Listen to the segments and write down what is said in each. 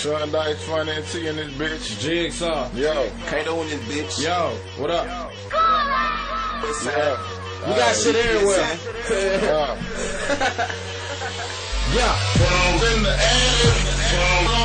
Shun Dice funny and T in this bitch. Jigsaw. Yo. Kato in this bitch. Yo, what up? Yeah. We got shit everywhere. Yeah. yeah. Phones in the attic,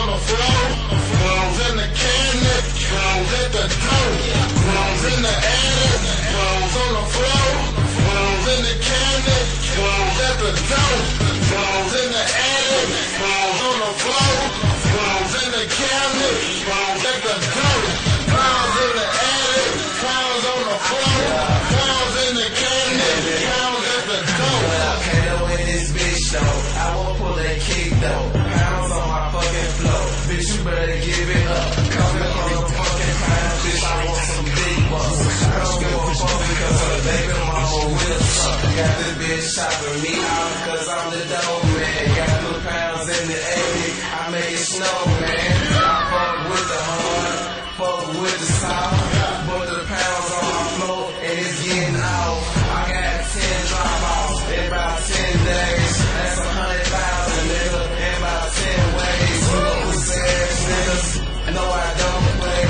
Got this bitch chopping me out cause I'm the dope man. Got the pounds in the 80, I make it snow, man. I fuck with the hard, fuck with the soft. But the pounds on my floor and it's getting off. I got 10 drop offs in about 10 days. That's a hundred thousand, nigga, in about 10 ways. You know who says niggas? No, I don't play.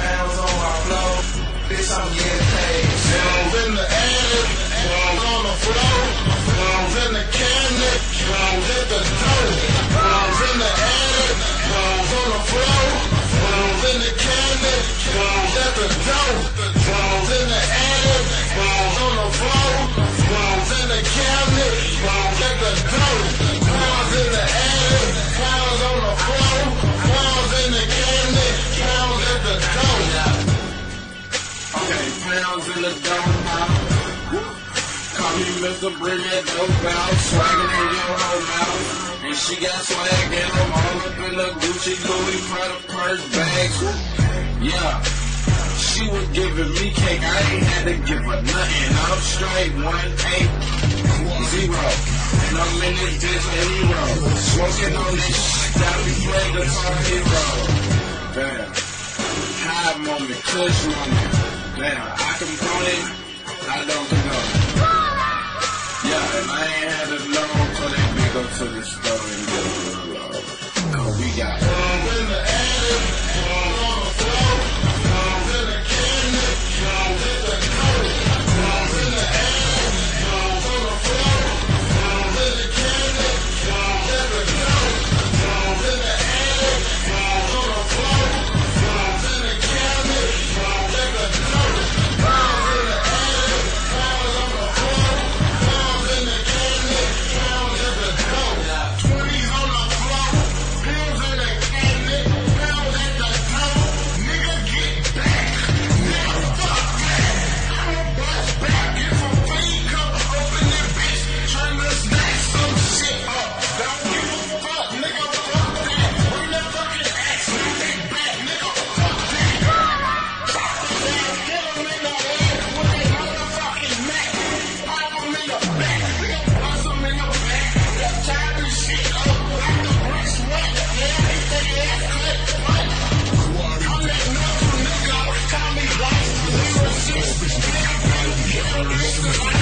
Pounds on my floor, bitch, I'm getting Me Mr. Bring that dope out, swagging in your whole mouth. And she got swag and I'm all up in the Gucci, Louis, Prada, purse, bags. Yeah. She was giving me cake, I ain't had to give her nothing. I'm straight, one eight, zero. And I'm in this bitch hero. Smoking on this shit, got me play guitar hero. Damn. High moment, kush moment. Damn, I can condone it, I don't I ain't had to know until they big up to the store it. Música